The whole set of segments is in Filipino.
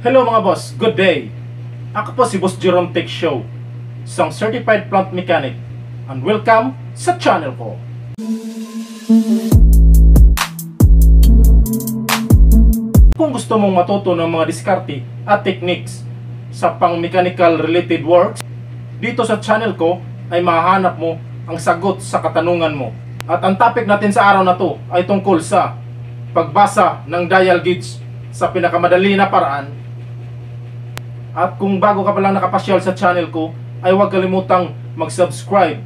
Hello mga boss, good day! Ako po si Boss Jerome Tech Show, isang certified plant mechanic, and welcome sa channel ko. Kung gusto mong matuto ng mga diskarte at techniques sa pang-mechanical related works, dito sa channel ko ay mahanap mo ang sagot sa katanungan mo. At ang topic natin sa araw na to ay tungkol sa pagbasa ng dial gauge sa pinakamadali na paraan at kung bago ka pa lang nakapasyal sa channel ko, ay huwag kalimutang mag-subscribe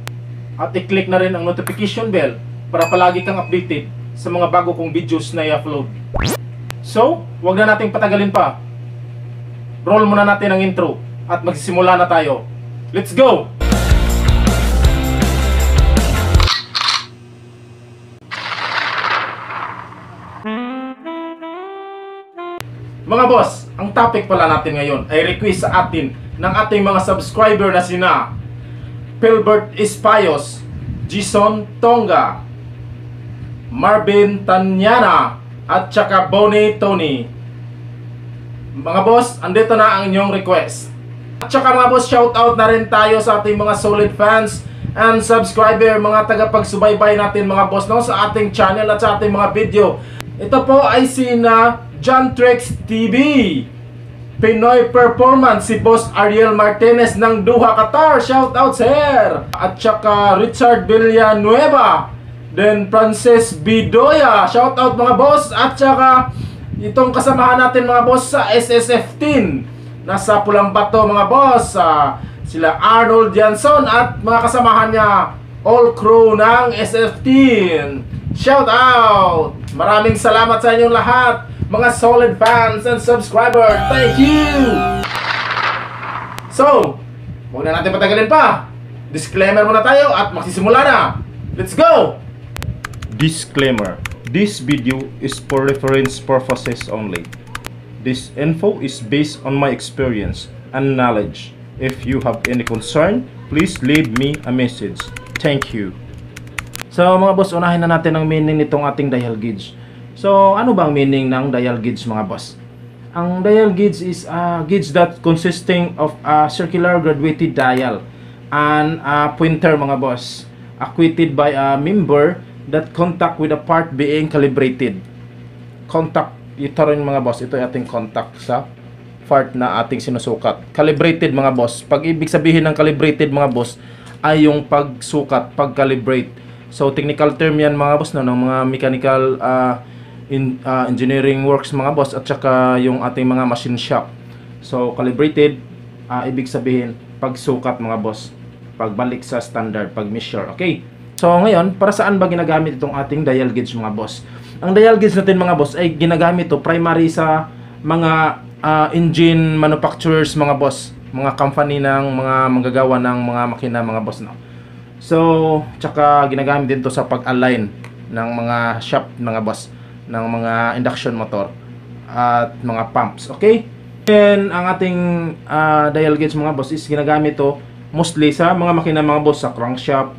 at i-click na rin ang notification bell para palagi kang updated sa mga bago kong videos na i-upload. So, huwag na nating patagalin pa. Roll muna natin ang intro at magsisimula na tayo. Let's go! Mga boss, ang topic pala natin ngayon ay request sa atin ng ating mga subscriber na sina Pilbert Espayos, Jason Tonga, Marvin Tanyana, at saka Bonnie Tony. Mga boss, andito na ang inyong request. At saka mga boss, shoutout na rin tayo sa ating mga solid fans and subscriber, mga tagapagsubaybay natin mga boss no, sa ating channel at sa ating mga video. Ito po ay sina John Trex TV. Pinoy Performance, si Boss Ariel Martinez ng Duha, Qatar. Shout out sir! At saka Richard Villanueva. Then Frances Bidoya. Shout out mga boss. At saka itong kasamahan natin mga boss sa SSF-10. Nasa Pulambato mga boss. Ah, sila Arnold Janson at mga kasamahan niya all crew ng SF-10. Shout out! Maraming salamat sa inyong lahat mga solid fans and subscriber. Thank you! So, huwag na natin patagalin pa. Disclaimer muna tayo at magsisimula na. Let's go! Disclaimer. This video is for reference purposes only. This info is based on my experience and knowledge. If you have any concern, please leave me a message. Thank you. So mga boss, unahin na natin ang meaning nitong ating dial gauge. So, ano bang meaning ng dial gauge mga boss? Ang dial gauge is a gauge that consisting of a circular graduated dial and a pointer mga boss, acquitted by a member that contact with a part being calibrated. Contact, ito rin mga boss, ito yung ating contact sa part na ating sinusukat. Calibrated mga boss. Pag ibig sabihin ng calibrated mga boss, ay yung pagsukat, pag-calibrate. So, technical term yan mga boss, no, ng mga mechanical uh, in, uh, engineering works mga boss at saka yung ating mga machine shop. So calibrated, uh, ibig sabihin pagsukat mga boss, pagbalik sa standard, pag measure. Okay. So ngayon, para saan ba ginagamit itong ating dial gauge mga boss? Ang dial gauge natin mga boss ay ginagamit to primary sa mga uh, engine manufacturers mga boss, mga company ng mga manggagawa ng mga makina mga boss no. So, tsaka ginagamit din to sa pag-align ng mga shop mga boss ng mga induction motor at mga pumps. Okay? And ang ating uh, dial gauge mga boss is ginagamit to mostly sa mga makina mga boss sa crankshaft,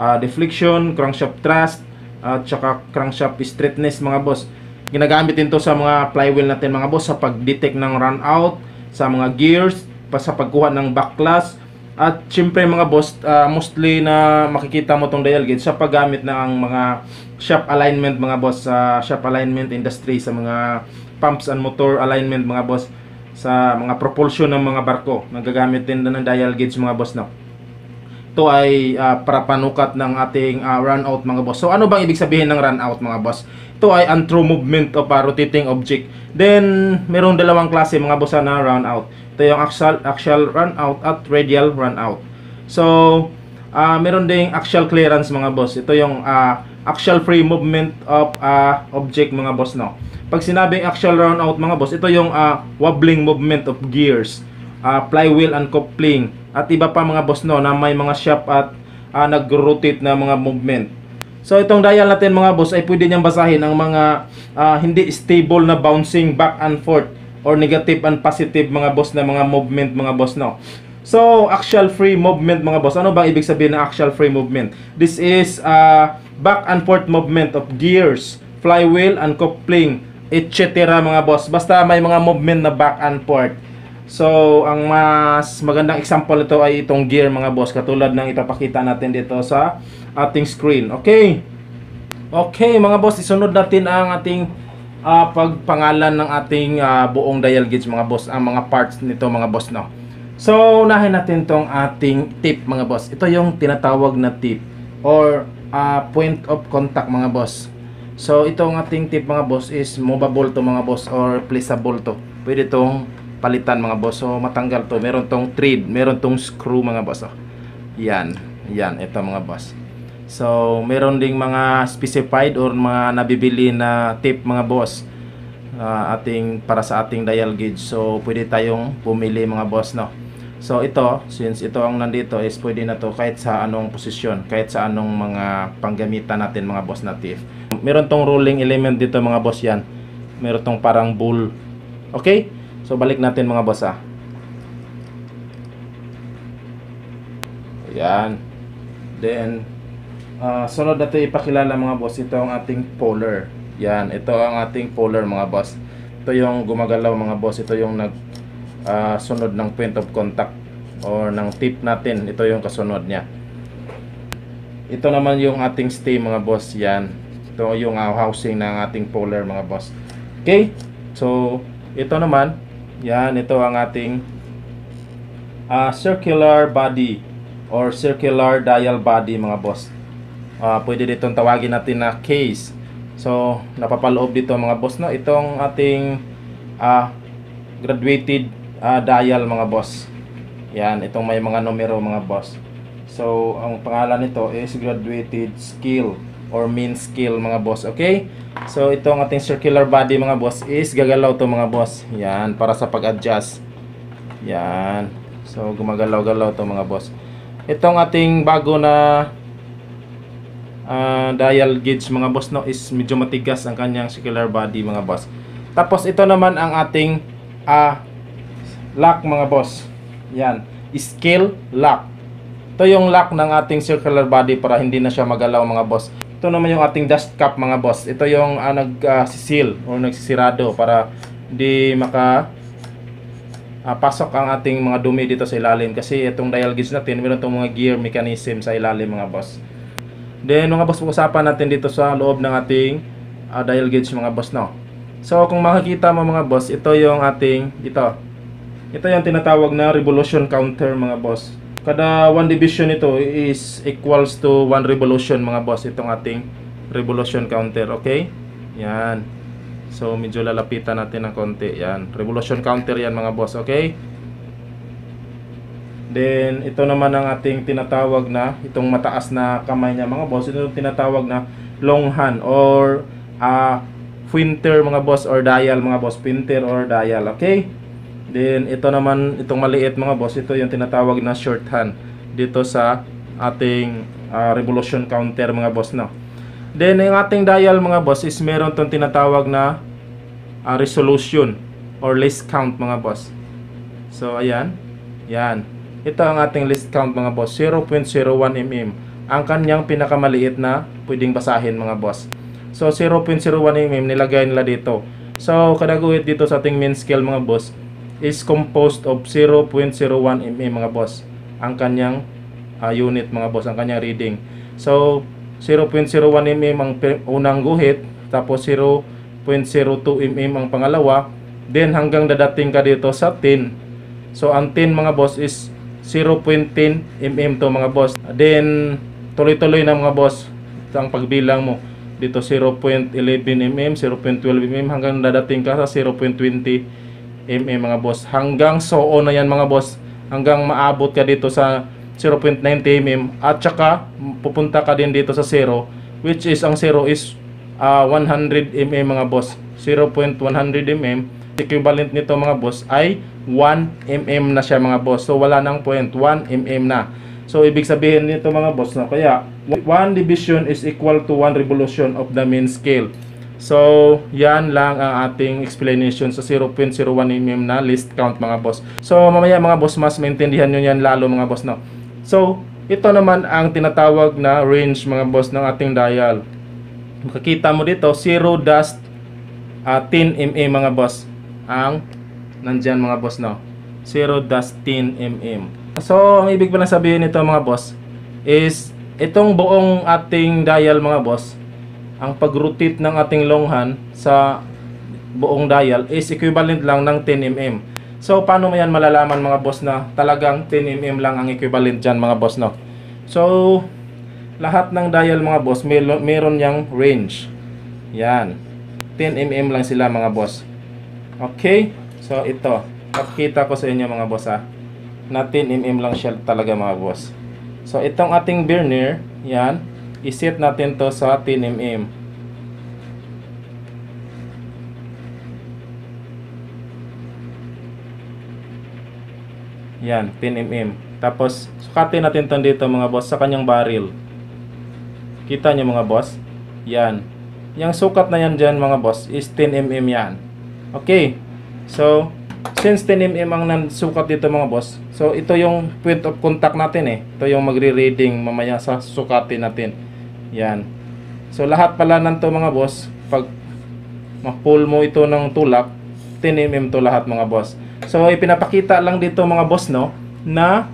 uh, deflection, crankshaft thrust, at saka crankshaft straightness mga boss. Ginagamit din to sa mga flywheel natin mga boss sa pag-detect ng run out, sa mga gears, pa sa pagkuha ng backlash, at syempre mga boss, uh, mostly na makikita mo tong dial gauge sa paggamit ng mga shop alignment mga boss sa shop alignment industry sa mga pumps and motor alignment mga boss sa mga propulsion ng mga barko. Nagagamit din ng dial gauge mga boss no. Ito ay uh, para panukat ng ating uh, run out mga boss. So ano bang ibig sabihin ng run out mga boss? Ito ay untrue movement of a rotating object. Then merong dalawang klase mga boss na run out ito yung axial, axial run out at radial run out. So, uh, meron ding axial clearance mga boss. Ito yung uh, axial free movement of uh, object mga boss no. Pag sinabing axial run out mga boss, ito yung uh, wobbling movement of gears, uh, flywheel and coupling at iba pa mga boss no na may mga shaft at uh, nag-rotate na mga movement. So itong dial natin mga boss ay pwede niyang basahin ang mga uh, hindi stable na bouncing back and forth or negative and positive mga boss na mga movement mga boss no. So, axial free movement mga boss. Ano bang ibig sabihin ng axial free movement? This is uh, back and forth movement of gears, flywheel and coupling etc. mga boss. Basta may mga movement na back and forth. So, ang mas magandang example nito ay itong gear mga boss. Katulad ng ipapakita natin dito sa ating screen. Okay. Okay mga boss, isunod natin ang ating ah, pagpangalan ng ating ah, buong dial gauge mga boss. Ang mga parts nito mga boss no. So, unahin natin tong ating tip mga boss. Ito yung tinatawag na tip or ah, point of contact mga boss. So, itong ating tip mga boss is movable to mga boss or placeable to. Pwede tong palitan mga boss. So, matanggal to. Meron tong thread, meron tong screw mga boss. Oh. Yan. Yan, ito mga boss. So, meron ding mga specified or mga nabibili na tip mga boss ah, ating para sa ating dial gauge. So, pwede tayong pumili mga boss, no. So, ito, since ito ang nandito is pwede na to kahit sa anong posisyon, kahit sa anong mga panggamitan natin mga boss na tip. Meron tong rolling element dito mga boss yan. Meron tong parang bull. Okay? So, balik natin mga boss ah. Ayan. Then, ah, sunod na ito ipakilala mga boss. Ito ang ating polar. Yan, ito ang ating polar mga boss. Ito yung gumagalaw mga boss. Ito yung nag ah, sunod ng point of contact or ng tip natin. Ito yung kasunod niya. Ito naman yung ating stay mga boss. Yan. Ito yung ah, housing ng ating polar mga boss. Okay? So, ito naman. Yan, ito ang ating ah, circular body or circular dial body mga boss. Ah, pwede ditong tawagin natin na case. So, napapaloob dito mga boss no. Itong ating ah, graduated ah, dial mga boss. Yan, itong may mga numero mga boss. So, ang pangalan nito is graduated skill or mean skill mga boss. Okay? So, itong ating circular body mga boss is gagalaw to mga boss. Yan, para sa pag-adjust. Yan. So, gumagalaw-galaw to mga boss. Itong ating bago na ah, dial gauge mga boss no is medyo matigas ang kanyang circular body mga boss. Tapos ito naman ang ating ah, lock mga boss. Yan, scale lock. Ito yung lock ng ating circular body para hindi na siya magalaw mga boss. Ito naman yung ating dust cap mga boss. Ito yung uh, nag-seal or nagsisirado para di maka ah, pasok ang ating mga dumi dito sa ilalim kasi itong dial gauge natin meron itong mga gear mechanism sa ilalim mga boss. Then mga boss, usapan natin dito sa loob ng ating ah, dial gauge mga boss no. So kung makikita mo mga boss, ito yung ating ito. Ito yung tinatawag na revolution counter mga boss. Kada one division nito is equals to one revolution mga boss itong ating revolution counter, okay? Yan. So medyo lalapitan natin ng konti. Yan. Revolution counter yan mga boss, okay? Then, ito naman ang ating tinatawag na, itong mataas na kamay niya mga boss, ito tinatawag na long hand or uh, pointer mga boss or dial mga boss, pointer or dial, okay? Then, ito naman, itong maliit mga boss, ito yung tinatawag na short hand dito sa ating ah, revolution counter mga boss, no? Then, yung ating dial mga boss is meron itong tinatawag na ah, resolution or list count mga boss. So, ayan. Yan. Ito ang ating list count mga boss. 0.01 mm. Ang kanyang pinakamaliit na pwedeng basahin mga boss. So 0.01 mm nilagay nila dito. So kada guhit dito sa ating main scale mga boss is composed of 0.01 mm mga boss. Ang kanyang ah, unit mga boss, ang kanyang reading. So 0.01 mm ang unang guhit, tapos 0.02 mm ang pangalawa, then hanggang dadating ka dito sa 10. So ang 10 mga boss is 0.10 mm to mga boss. Then tuloy-tuloy na mga boss ang pagbilang mo. Dito 0.11 mm, 0.12 mm hanggang dadating ka sa 0.20 mm mga boss. Hanggang so on na yan mga boss. Hanggang maabot ka dito sa 0.90 mm at saka pupunta ka din dito sa 0 which is ang 0 is ah, 100 mm mga boss. 0.100 mm equivalent nito mga boss ay 1 mm na siya mga boss. So wala nang point 1 mm na. So ibig sabihin nito mga boss na kaya 1 division is equal to 1 revolution of the main scale. So yan lang ang ating explanation sa 0.01 mm na list count mga boss. So mamaya mga boss mas maintindihan nyo yan lalo mga boss no. So ito naman ang tinatawag na range mga boss ng ating dial. Makikita mo dito 0 dust ah, 10 mm mga boss ang nandyan mga boss no? 0 10 mm so ang ibig pala sabihin nito mga boss is itong buong ating dial mga boss ang pag-rotate ng ating longhan sa buong dial is equivalent lang ng 10 mm so paano mo yan malalaman mga boss na talagang 10 mm lang ang equivalent dyan mga boss no? So lahat ng dial mga boss may, meron yang range. Yan. 10 mm lang sila mga boss okay? So ito. Pakita ko sa inyo mga boss ha na 10 mm lang siya talaga mga boss. So itong ating vernier yan iset natin to sa 10 mm yan 10 mm tapos sukatin natin to dito mga boss sa kanyang barrel. Kita nyo mga boss? Yan. Yung sukat na yan dyan mga boss is 10 mm yan. Okay. So, since 10 mm ang nan- sukat dito mga boss, so ito yung point of contact natin eh. Ito yung magre-reading mamaya sa sukatin natin. Yan. So, lahat pala nanto mga boss, pag ma-pull mo ito ng tulak, 10 mm to lahat mga boss. So, ipinapakita lang dito mga boss no, na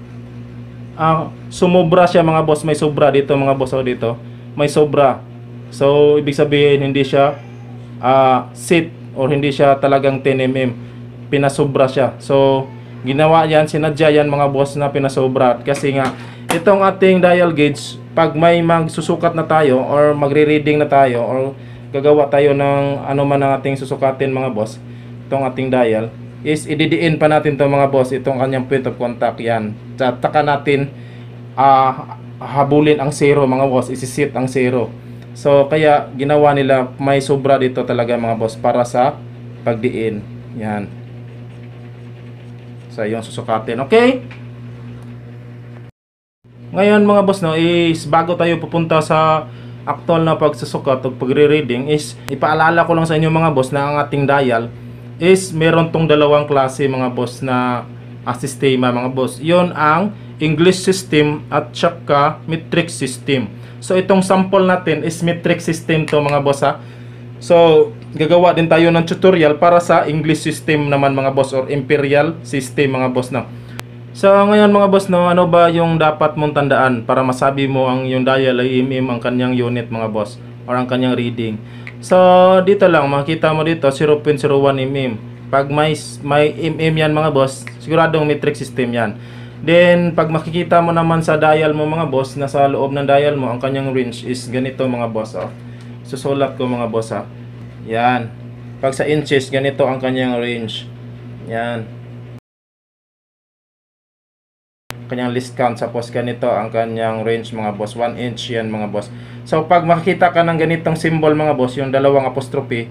ah, sumobra siya mga boss. May sobra dito mga boss o dito. May sobra. So, ibig sabihin hindi siya ah, sit or hindi siya talagang 10 mm. Pinasobra siya. So, ginawa yan, sinadya yan mga boss na pinasobra. Kasi nga, itong ating dial gauge, pag may magsusukat na tayo or magre-reading na tayo or gagawa tayo ng ano man ang ating susukatin mga boss, itong ating dial, is ididiin pa natin to mga boss, itong kanyang point of contact yan. At natin ah habulin ang zero mga boss, isisit ang zero. So kaya ginawa nila may sobra dito talaga mga boss para sa pagdiin. Yan. Sa yung susukatin. Okay? Ngayon mga boss no is bago tayo pupunta sa actual na pagsusukat o pagre-reading is ipaalala ko lang sa inyo mga boss na ang ating dial is meron tong dalawang klase mga boss na uh, sistema mga boss. Yon ang English system at saka metric system. So itong sample natin is metric system to mga boss ha. So gagawa din tayo ng tutorial para sa English system naman mga boss or imperial system mga boss na. So ngayon mga boss no, ano ba yung dapat mong tandaan para masabi mo ang yung dial ay mm ang kanyang unit mga boss or ang kanyang reading. So dito lang makita mo dito 0.01 mm. Pag may may mm yan mga boss, siguradong metric system yan. Then pag makikita mo naman sa dial mo mga boss, nasa loob ng dial mo ang kanyang range is ganito mga boss oh. Susulat ko mga boss ha. Yan. Pag sa inches ganito ang kanyang range. Yan kanyang list count tapos ganito ang kanyang range mga boss 1 inch yan mga boss so pag makikita ka ng ganitong symbol mga boss yung dalawang apostrophe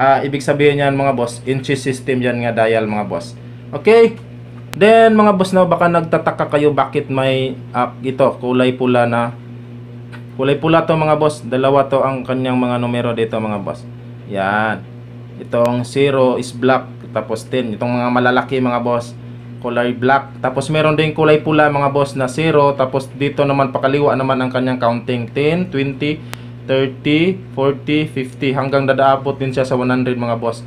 ah ibig sabihin yan mga boss inches system yan nga dial mga boss okay then mga boss na baka nagtataka kayo bakit may uh, ito kulay pula na. Kulay pula to mga boss. Dalawa to ang kanyang mga numero dito mga boss. Yan. Itong 0 is black tapos 10 itong mga malalaki mga boss kulay black. Tapos meron din kulay pula mga boss na 0. Tapos dito naman pakaliwa naman ang kanyang counting. 10, 20, 30, 40, 50 hanggang dadaapot din siya sa 100 mga boss.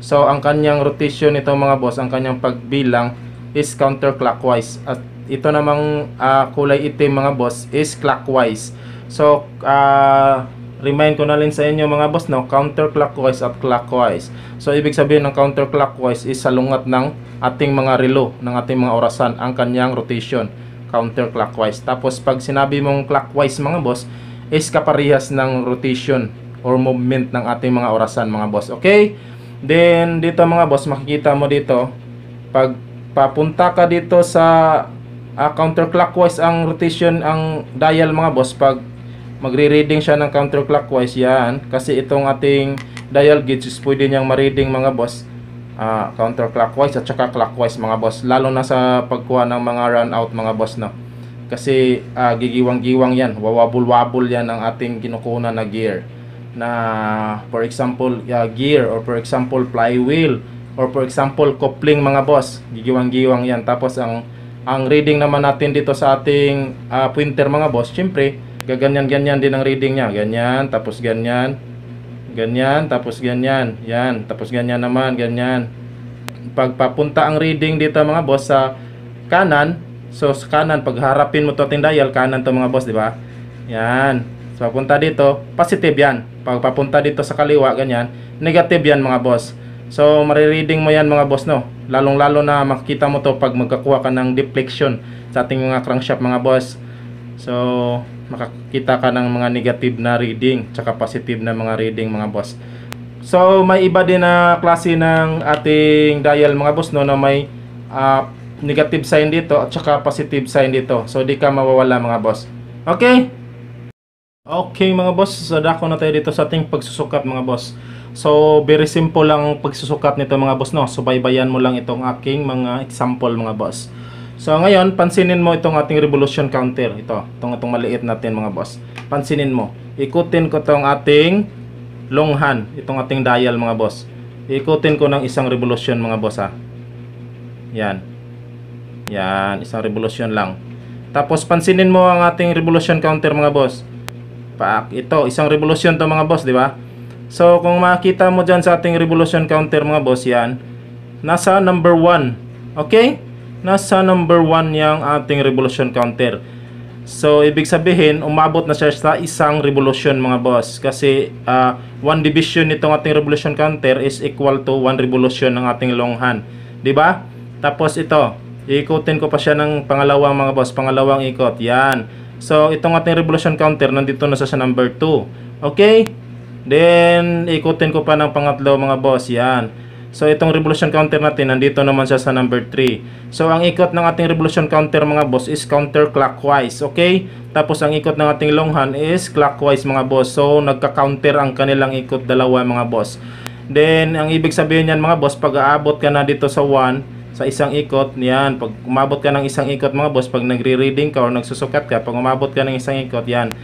So ang kanyang rotation nito mga boss, ang kanyang pagbilang is counterclockwise. At ito namang uh, kulay itim mga boss is clockwise. So uh, remind ko na rin sa inyo mga boss no, counterclockwise at clockwise. So ibig sabihin ng counterclockwise is salungat ng ating mga relo, ng ating mga orasan, ang kanyang rotation counterclockwise. Tapos pag sinabi mong clockwise mga boss, is kaparehas ng rotation or movement ng ating mga orasan mga boss. Okay? Then dito mga boss, makikita mo dito pag papunta ka dito sa uh, counterclockwise ang rotation ang dial mga boss. Pag magre-reading siya ng counterclockwise yan. Kasi itong ating dial gauge is pwede niyang ma-reading mga boss. Uh, counterclockwise at saka clockwise mga boss. Lalo na sa pagkuha ng mga run out mga boss no? Kasi uh, gigiwang-giwang yan. Wawabul-wabul yan ang ating kinukuha na gear. Na for example uh, gear or for example flywheel or for example coupling mga boss gigiwang-giwang yan tapos ang ang reading naman natin dito sa ating uh, pointer mga boss syempre gaganyan-ganyan din ang reading niya. Ganyan, tapos ganyan. Ganyan, tapos ganyan. Yan, tapos ganyan naman, ganyan. Pagpapunta ang reading dito mga boss sa kanan, so sa kanan, pag harapin mo to ating dial, kanan to mga boss, di ba? Yan. So, papunta dito, positive yan. Pag papunta dito sa kaliwa, ganyan, negative yan mga boss. So, marireading mo yan mga boss, no? Lalong-lalo na makikita mo to pag magkakuha ka ng deflection sa ating mga crankshaft mga boss. So, makakita ka ng mga negative na reading, tsaka positive na mga reading mga boss. So, may iba din na klase ng ating dial mga boss, no? Na may ah, negative sign dito at positive sign dito. So, di ka mawawala mga boss. Okay? Okay mga boss, so dako na tayo dito sa ating pagsusukat mga boss. So very simple lang ang pagsusukat nito mga boss no. So baybayan mo lang itong aking mga example mga boss. So ngayon, pansinin mo itong ating revolution counter. Ito, itong itong maliit natin mga boss. Pansinin mo. Ikutin ko itong ating long hand, itong ating dial mga boss. Ikutin ko ng isang revolution mga boss ha. Yan. Yan, isang revolution lang. Tapos pansinin mo ang ating revolution counter mga boss. Paak, ito, isang revolution to mga boss, di ba? So, kung makita mo dyan sa ating revolution counter mga boss, yan. Nasa number 1. Okay? Nasa number 1 yung ating revolution counter. So, ibig sabihin, umabot na siya sa isang revolution mga boss. Kasi, ah, one division nitong ating revolution counter is equal to one revolution ng ating long hand. Ba? Tapos ito, iikutin ko pa siya ng pangalawang mga boss. Pangalawang ikot. Yan. So, itong ating revolution counter, nandito na siya sa number 2. Okay? Then, ikutin ko pa ng pangatlo mga boss. Yan. So, itong revolution counter natin, nandito naman siya sa number 3. So, ang ikot ng ating revolution counter mga boss is counterclockwise. Okay? Tapos, ang ikot ng ating long hand is clockwise mga boss. So, nagka-counter ang kanilang ikot dalawa mga boss. Then, ang ibig sabihin niyan mga boss, pag aabot ka na dito sa 1, sa isang ikot, yan, pag umabot ka ng isang ikot mga boss, pag nagre-reading ka or nagsusukat ka, pag umabot ka ng isang ikot, yan,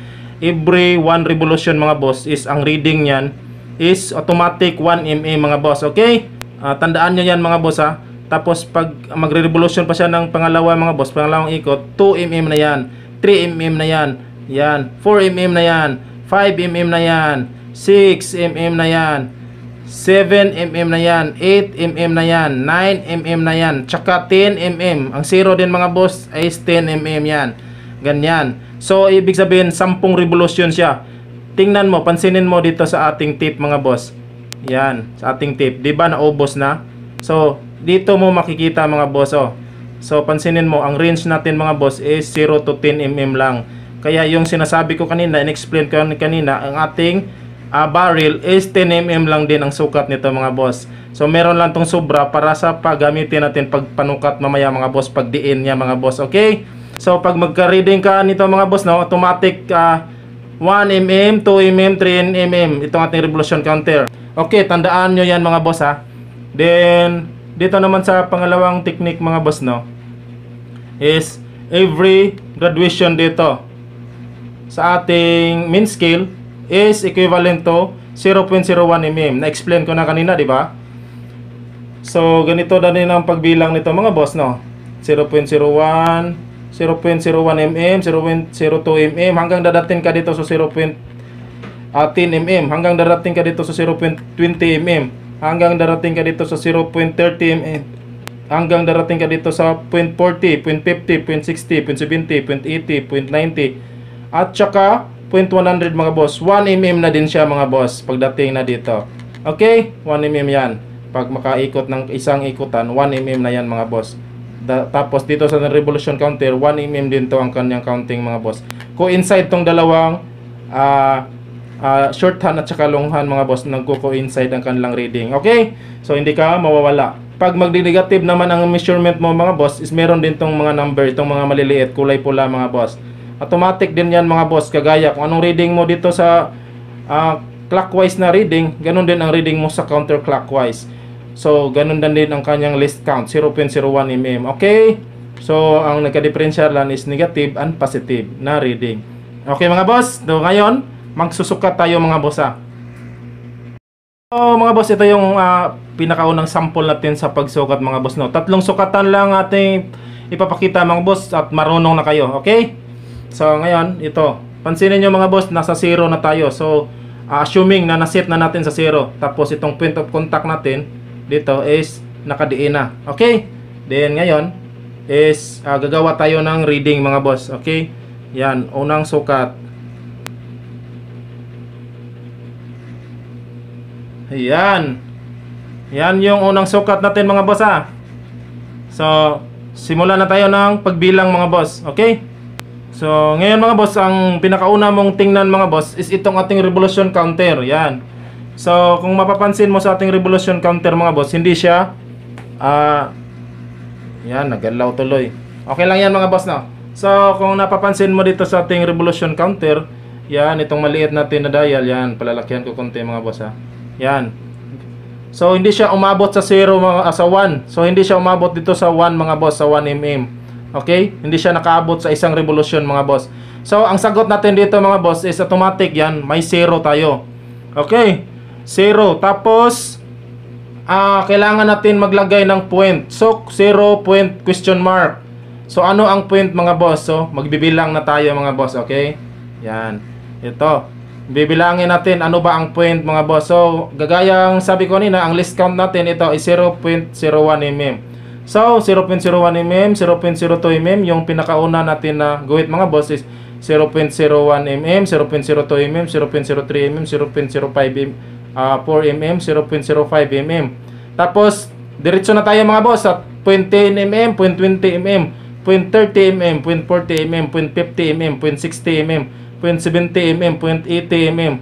every one revolution mga boss is ang reading niyan is automatic 1 mm mga boss, okay? Ah, tandaan nyo yan mga boss ha. Tapos pag magre-revolution pa siya ng pangalawa mga boss, pangalawang ikot, 2 mm na yan, 3 mm na yan, yan, 4 mm na yan, 5 mm na yan, 6 mm na yan, 7mm na yan, 8mm na yan, 9mm na yan, tsaka 10mm. Ang zero din mga boss ay 10mm yan. Ganyan. So, ibig sabihin, 10 revolution siya. Tingnan mo, pansinin mo dito sa ating tip mga boss. Yan, sa ating tip. Di ba naubos na? So, dito mo makikita mga boss, oh. So, pansinin mo, ang range natin mga boss is 0 to 10mm lang. Kaya yung sinasabi ko kanina, in-explain ko kanina, ang ating ah, barrel is 10mm lang din ang sukat nito mga boss. So meron lang tong sobra para sa paggamitin natin pag panukat mamaya mga boss, pag diin niya mga boss, okay? So pag magka-reading ka nito mga boss, no, automatic ah, 1mm, 2mm, 3mm itong ating revolution counter. Okay, tandaan nyo yan mga boss ha. Then, dito naman sa pangalawang technique mga boss no, is every graduation dito sa ating mean scale is equivalent to 0.01 mm. Na-explain ko na kanina, di ba? So, ganito na din ang pagbilang nito mga boss, no? 0.01, 0.01 mm, 0.02 mm, hanggang dadating ka dito sa 0.10 mm, hanggang darating ka dito sa 0.20 mm, hanggang darating ka dito sa 0.30 mm, hanggang darating ka dito sa 0.40, 0.50, 0.60, 0.70, 0.80, 0.90, at saka 0.100 mga boss. 1 mm na din siya mga boss pagdating na dito. Okay? 1 mm yan. Pag makaikot ng isang ikutan, 1 mm na yan mga boss. Tapos dito sa revolution counter, 1 mm din to ang kanyang counting mga boss. Coincide tong dalawang ah ah, short hand at saka long hand mga boss nagko-coincide ang kanilang reading. Okay? So hindi ka mawawala. Pag magdi-negative naman ang measurement mo mga boss, is meron din tong mga number, itong mga maliliit, kulay pula mga boss. Automatic din yan mga boss, kagaya kung anong reading mo dito sa ah, clockwise na reading, ganun din ang reading mo sa counterclockwise. So, ganun din din ang kanyang list count, 0.01 mm. Okay? So, ang nagka-differential lang is negative and positive na reading. Okay mga boss, so ngayon, magsusukat tayo mga boss ah. So mga boss, ito yung ah, pinakaunang sample natin sa pagsukat mga boss. No? Tatlong sukatan lang ating ipapakita mga boss at marunong na kayo. Okay? So ngayon, ito. Pansinin nyo mga boss, nasa zero na tayo. So, ah, assuming na naset na natin sa 0. Tapos itong point of contact natin dito is nakadiin na. Okay? Then ngayon is ah, gagawa tayo ng reading mga boss. Okay? Yan, unang sukat. Ayan. Yan yung unang sukat natin mga boss ha. So, simulan na tayo ng pagbilang mga boss. Okay? So, ngayon mga boss, ang pinakauna mong tingnan mga boss is itong ating revolution counter. Yan. So, kung mapapansin mo sa ating revolution counter mga boss, hindi siya ah yan, nagalaw tuloy. Okay lang yan mga boss no. So, kung napapansin mo dito sa ating revolution counter, yan, itong maliit natin na dial, yan, palalakyan ko konti mga boss ha. Yan. So, hindi siya umabot sa 0 mga ah, sa 1. So, hindi siya umabot dito sa 1 mga boss, sa 1 mm. Okay? Hindi siya nakaabot sa isang revolution mga boss. So, ang sagot natin dito mga boss is automatic yan, may 0 tayo. Okay? 0. Tapos, ah kailangan natin maglagay ng point. So, 0 point question mark. So, ano ang point mga boss? So, magbibilang na tayo mga boss, okay? Yan. Ito. Bibilangin natin ano ba ang point mga boss. So, gagayang sabi ko nina, ang list count natin ito is 0.01 mm. So, 0.01 mm, 0.02 mm, yung pinakauna natin na guhit mga boss is 0.01 mm, 0.02 mm, 0.03 mm, 0.05 mm, ah, 4 mm, 0.05 mm. Tapos, diretso na tayo mga boss at 0.10 mm, 0.20 mm, 0.30 mm, 0.40 mm, 0.50 mm, 0.60 mm, 0.70 mm, 0.80 mm.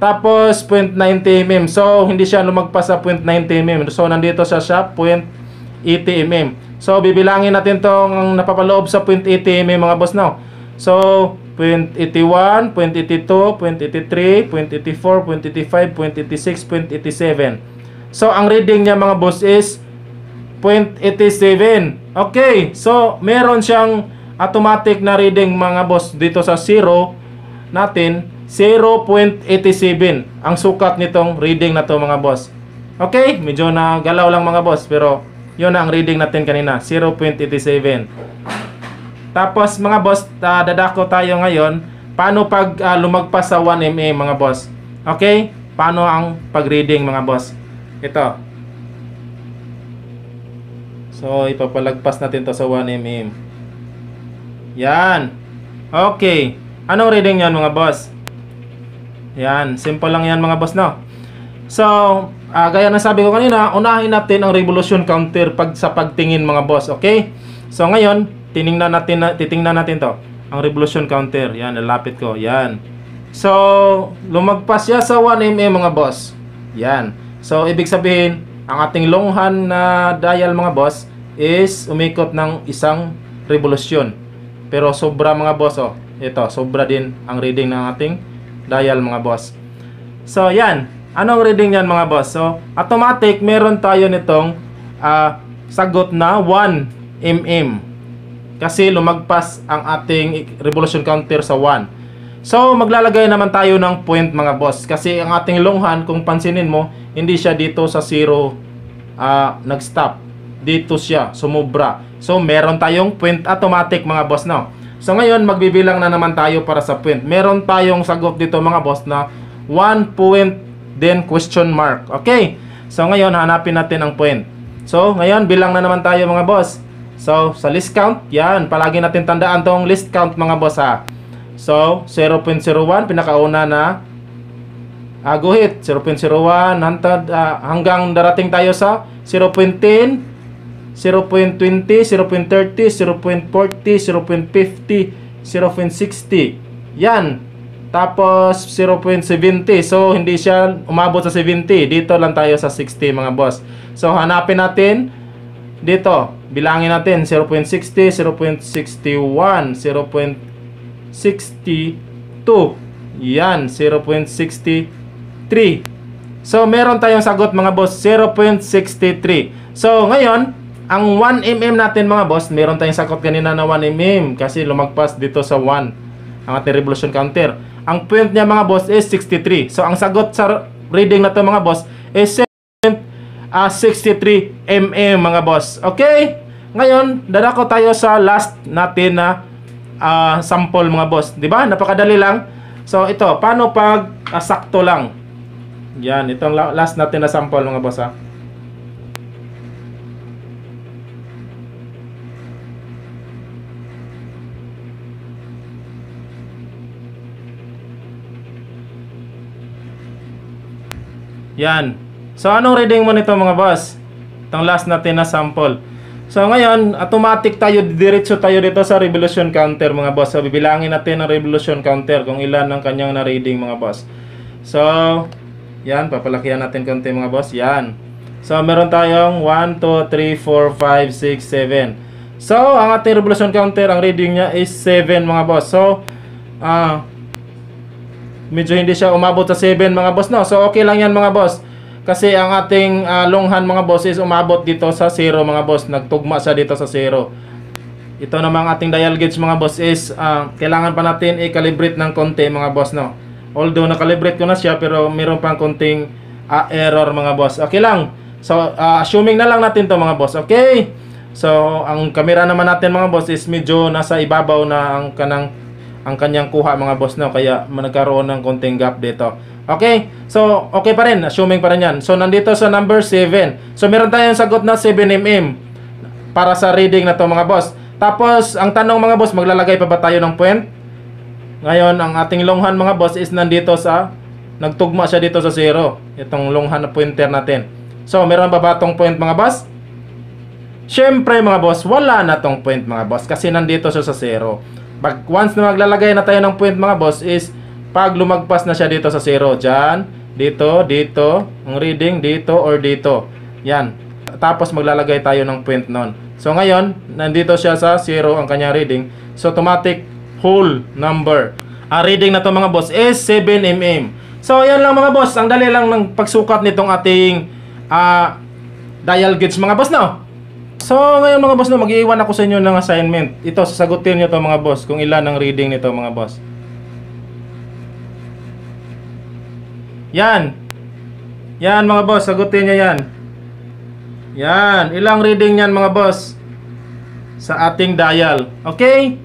Tapos 0.90 mm. So hindi siya lumagpas sa 0.90 mm. So nandito siya sa 0.80 mm. So bibilangin natin tong napapaloob sa 0.80 mm mga boss no. So 0.81, 0.82, 0.83, 0.84, 0.85, 0.86, 0.87. So ang reading niya mga boss is 0.87. Okay, so meron siyang automatic na reading mga boss dito sa 0 natin 0.87 ang sukat nitong reading na to mga boss. Okay, medyo nagalaw lang mga boss pero yun na ang reading natin kanina 0.87. Tapos mga boss, ah, dadako tayo ngayon paano pag ah, lumagpas sa 1 mm mga boss. Okay? Paano ang pag-reading mga boss? Ito. So, ipapalagpas natin to sa 1 mm. Yan. Okay. Anong reading yan mga boss? Yan. Simple lang yan mga boss, no? So, ah, gaya ng sabi ko kanina, unahin natin ang revolution counter pag sa pagtingin mga boss, okay? So, ngayon, tiningnan natin na, titingnan natin to. Ang revolution counter. Yan, nalapit ko. Yan. So, lumagpas siya sa 1 mm mga boss. Yan. So, ibig sabihin, ang ating longhan na dial mga boss is umikot ng isang revolusyon. Pero sobra mga boss, oh. Ito, sobra din ang reading ng ating dial mga boss. So, yan. Anong reading yan mga boss? So, automatic, meron tayo nitong ah, sagot na 1 mm. Kasi lumagpas ang ating revolution counter sa 1. So, maglalagay naman tayo ng point mga boss. Kasi ang ating longhan, kung pansinin mo, hindi siya dito sa 0 ah, nag-stop. Dito siya, sumubra. So, meron tayong point automatic mga boss, no? So, ngayon, magbibilang na naman tayo para sa point. Meron tayong sagot dito mga boss na 1 point, then question mark. Okay? So, ngayon, hanapin natin ang point. So, ngayon, bilang na naman tayo mga boss. So, sa list count, yan. Palagi natin tandaan tong list count mga boss ha. So, 0.01, pinakauna na uh, guhit. 0.01 hantad, ah, hanggang darating tayo sa 0.10, 0.20, 0.30, 0.40, 0.50, 0.60. Yan. Tapos 0.70. So hindi siya umabot sa 70. Dito lang tayo sa 60 mga boss. So hanapin natin dito. Bilangin natin 0.60, 0.61, 0.62. Yan, 0.63. So meron tayong sagot mga boss, 0.63. So ngayon, ang 1 mm natin mga boss, meron tayong sagot kanina na 1 mm kasi lumagpas dito sa 1 ang ating revolution counter. Ang point niya mga boss is 63. So ang sagot sa reading na to mga boss is 7.63 mm mga boss. Okay? Ngayon, dadako tayo sa last natin na ah, sample mga boss. 'Di ba? Napakadali lang. So ito, paano pag ah, sakto lang. Yan, itong la- last natin na sample mga boss ha. Yan. So, anong reading mo nito mga boss? Itong last natin na sample. So, ngayon, automatic tayo, diretso tayo dito sa revolution counter mga boss. So, bibilangin natin ang revolution counter kung ilan ang kanyang na-reading mga boss. So, yan, papalakihan natin konti mga boss. Yan. So, meron tayong 1, 2, 3, 4, 5, 6, 7. So, ang ating revolution counter, ang reading niya is 7 mga boss. So, ah, medyo hindi siya umabot sa 7 mga boss no. So okay lang yan mga boss. Kasi ang ating ah, longhan mga boss is umabot dito sa 0 mga boss. Nagtugma siya dito sa 0. Ito namang ating dial gauge mga boss is ah, kailangan pa natin i-calibrate ng konti mga boss no. Although na-calibrate ko na siya pero meron pang konting ah, error mga boss. Okay lang. So ah, assuming na lang natin to mga boss. Okay? So ang camera naman natin mga boss is medyo nasa ibabaw na ang kanang ang kanyang kuha mga boss no kaya nagkaroon ng konting gap dito. Okay? So okay pa rin, assuming pa rin yan. So nandito sa number 7. So meron tayong sagot na 7 mm para sa reading na to mga boss. Tapos ang tanong mga boss, maglalagay pa ba tayo ng point? Ngayon, ang ating longhan mga boss is nandito sa nagtugma siya dito sa 0. Itong longhan na pointer natin. So meron ba ba tong point mga boss? Siyempre mga boss, wala na tong point mga boss kasi nandito siya sa 0. Pag once na maglalagay na tayo ng point mga boss is pag lumagpas na siya dito sa 0, dyan, dito, dito, ang reading dito or dito. Yan. Tapos maglalagay tayo ng point nun. So ngayon, nandito siya sa 0 ang kanyang reading. So automatic whole number. Ang reading na to mga boss is 7 mm. So yan lang mga boss, ang dali lang ng pagsukat nitong ating ah, dial gauge mga boss no. So, ngayon mga boss, no, mag-iwan ako sa inyo ng assignment. Ito, sasagutin nyo to mga boss, kung ilan ang reading nito mga boss. Yan. Yan mga boss, sagutin nyo yan. Yan. Ilang reading yan mga boss? Sa ating dial. Okay?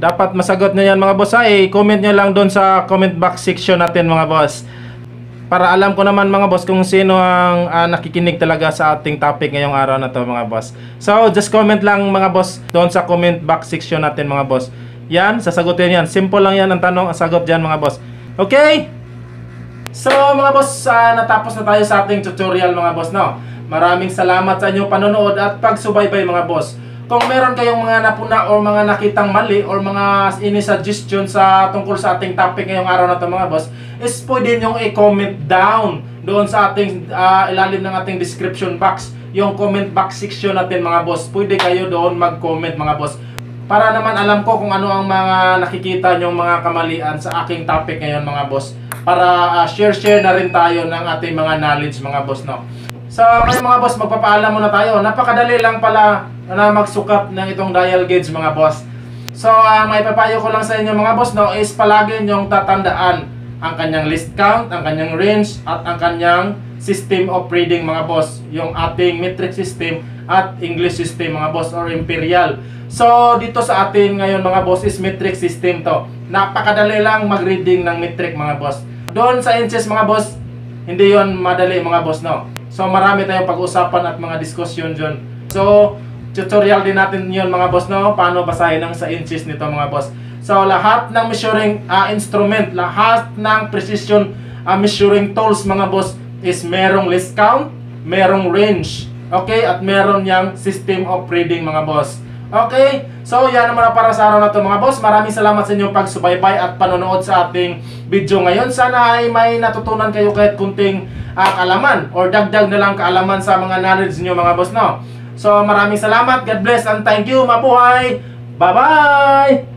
Dapat masagot nyo yan mga boss. Ay, comment nyo lang doon sa comment box section natin mga boss para alam ko naman mga boss kung sino ang ah, nakikinig talaga sa ating topic ngayong araw na to mga boss. So, just comment lang mga boss doon sa comment box section natin mga boss. Yan, sasagutin yan. Simple lang yan ang tanong, ang sagot dyan mga boss. Okay? So, mga boss, ah, natapos na tayo sa ating tutorial mga boss, no? Maraming salamat sa inyong panonood at pagsubaybay mga boss. Kung meron kayong mga napuna or mga nakitang mali or mga ini suggestion sa tungkol sa ating topic ngayong araw na to mga boss, is pwede nyo i-comment down doon sa ating ah, ilalim ng ating description box. Yung comment box section natin mga boss. Pwede kayo doon mag-comment mga boss. Para naman alam ko kung ano ang mga nakikita nyong mga kamalian sa aking topic ngayon mga boss. Para ah, share-share na rin tayo ng ating mga knowledge mga boss no. So, ngayon mga boss, magpapaalam muna tayo. Napakadali lang pala na magsukat ng itong dial gauge mga boss. So, uh, may papayo ko lang sa inyo mga boss, no, is palagi nyong tatandaan ang kanyang list count, ang kanyang range, at ang kanyang system of reading mga boss. Yung ating metric system at English system mga boss or imperial. So, dito sa atin ngayon mga boss is metric system to. Napakadali lang mag-reading ng metric mga boss. Doon sa inches mga boss, hindi yon madali mga boss no. So marami tayong pag-usapan at mga diskusyon dyan. So tutorial din natin yon mga boss no, paano basahin ng sa inches nito mga boss. So lahat ng measuring ah, instrument, lahat ng precision ah, measuring tools mga boss is merong list count, merong range, okay, at meron yang system of reading mga boss. Okay? So, yan naman ang para sa araw na to mga boss. Maraming salamat sa inyong pagsubaybay at panonood sa ating video ngayon. Sana ay may natutunan kayo kahit kunting ah, kaalaman or dagdag na lang kaalaman sa mga knowledge niyo mga boss, no? So, maraming salamat. God bless and thank you. Mabuhay! Bye-bye!